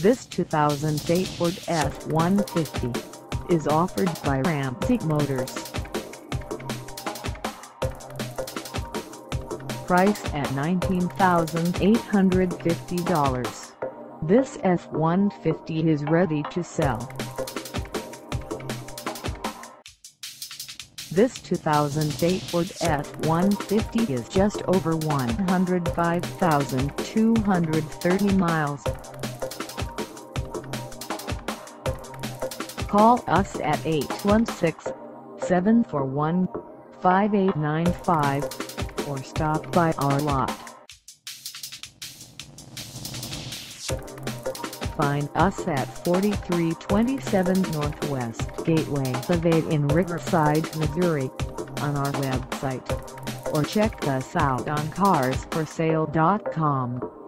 This 2008 Ford F-150 is offered by Ramsey Motors. Price at $19,850. This F-150 is ready to sell. This 2008 Ford F-150 is just over 105,230 miles. Call us at 816-741-5895 or stop by our lot. Find us at 4327 Northwest Gateway Ave in Riverside, Missouri on our website or check us out on carsforsale.com.